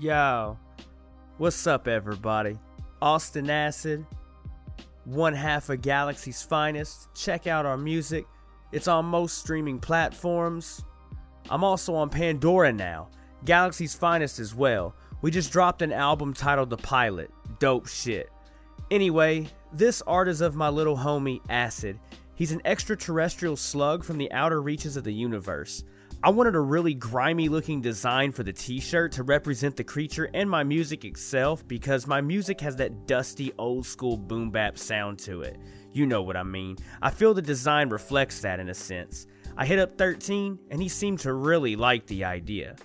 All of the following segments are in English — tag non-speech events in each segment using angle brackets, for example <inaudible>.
Yo, what's up, everybody? Austin Acyd, one half of Galaxy's finest. Check out our music, it's on most streaming platforms. I'm also on Pandora now, Galaxy's finest as well. We just dropped an album titled The Pilot. Dope shit. Anyway, this art is of my little homie, Acyd. He's an extraterrestrial slug from the outer reaches of the universe. I wanted a really grimy looking design for the t shirt to represent the creature and my music itself because my music has that dusty old school boom bap sound to it. You know what I mean. I feel the design reflects that in a sense. I hit up 13 and he seemed to really like the idea.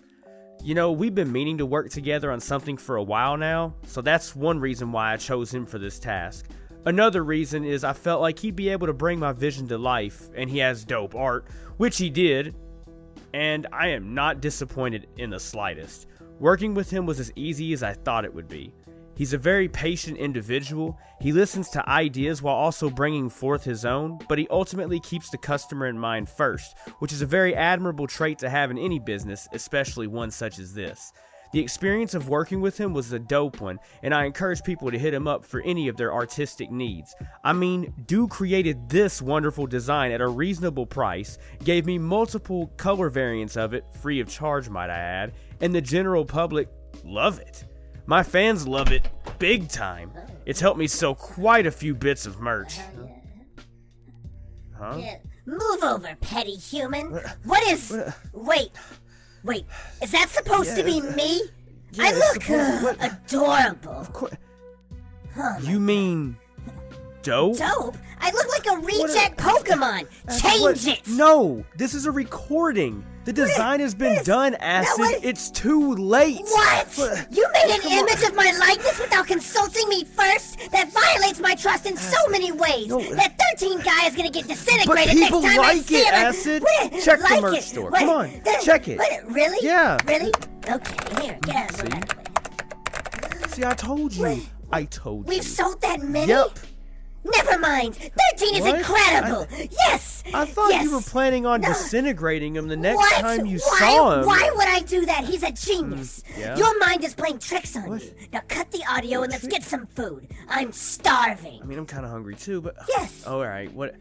You know, we've been meaning to work together on something for a while now, so that's one reason why I chose him for this task. Another reason is I felt like he'd be able to bring my vision to life, and he has dope art, which he did, and I am not disappointed in the slightest. Working with him was as easy as I thought it would be. He's a very patient individual. He listens to ideas while also bringing forth his own, but he ultimately keeps the customer in mind first, which is a very admirable trait to have in any business, especially one such as this. The experience of working with him was a dope one, and I encourage people to hit him up for any of their artistic needs. I mean, dude created this wonderful design at a reasonable price, gave me multiple color variants of it, free of charge, might I add, and the general public love it. My fans love it big time. It's helped me sell quite a few bits of merch. Huh? Move over, petty human. What is. Wait. Wait. Is that supposed to be me? I look uh, adorable. Qu- You mean dope? Dope? I look like a reject Pokemon. Change What- it. No, this is a recording. The design has been this- done, Acyd. what- It's too late. What? You made an image of my likeness without consulting me first? That violates my trust in so many ways. no. that 13 guy is gonna get But disintegrated people next time I like see it, him. Acyd. What? Check the merch it? store. What? Come on, That- check it. what? Really? Yeah. Really? Okay, here, get out of See? the way. See, I told you. I told you. We've sold that many? Yep. Never mind. 13 is What? incredible. yes. I thought yes. you were planning on No. disintegrating him the next what? time you why, saw him. Why would I do that? He's a genius. Hmm. yeah? Your mind is playing tricks on What? you. Now cut the audio and let's get some food. I'm starving. I mean, I'm kind of hungry too, but Yes. Oh, all right. What?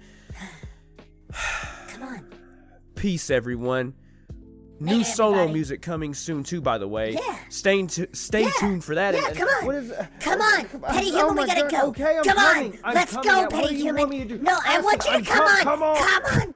<sighs> Come on. Peace, everyone. New Hey, solo music coming soon too. By the way, Yeah. stay tu- stay Yeah. tuned for that. Yeah, And- come on. What is? Uh, come on, Petty oh Human, my we gotta God, go. Okay, I'm come coming. on, I'm let's coming. go, Petty Human. want me to do? No, I want you to I'm come on. Come on. Come on.